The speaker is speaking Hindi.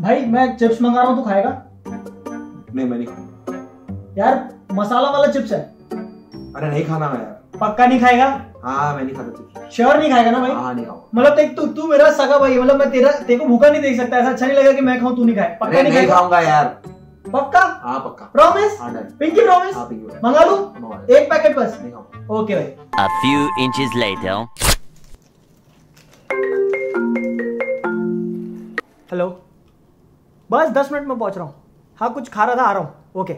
भाई मैं चिप्स मंगा रहा हूँ तू खाएगा? नहीं मैं नहीं खाऊँगा। यार मसाला वाला चिप्स है। अरे नहीं खाना मैं यार। पक्का नहीं खाएगा? हाँ मैं नहीं खाता चिप्स श्योर नहीं खाएगा ना भाई? हाँ नहीं खाऊँगा। मतलब देख तू तू मेरा सगा भाई मतलब मैं तेरा तेरे को भूखा नहीं देख सकता ऐसा अच्छा नहीं लगेगा कि मैं खाऊं तू नहीं खाए। पक्का नहीं नहीं खाऊँगा यार। पक्का? हाँ पक्का। प्रॉमिस हाँ पिंकी प्रॉमिस मंगा लूँ। एक पैकेट बस। ओके भाई A few inches later. Hello बस दस मिनट में पहुँच रहा हूँ। हाँ कुछ खा रहा था आ रहा हूँ। ओके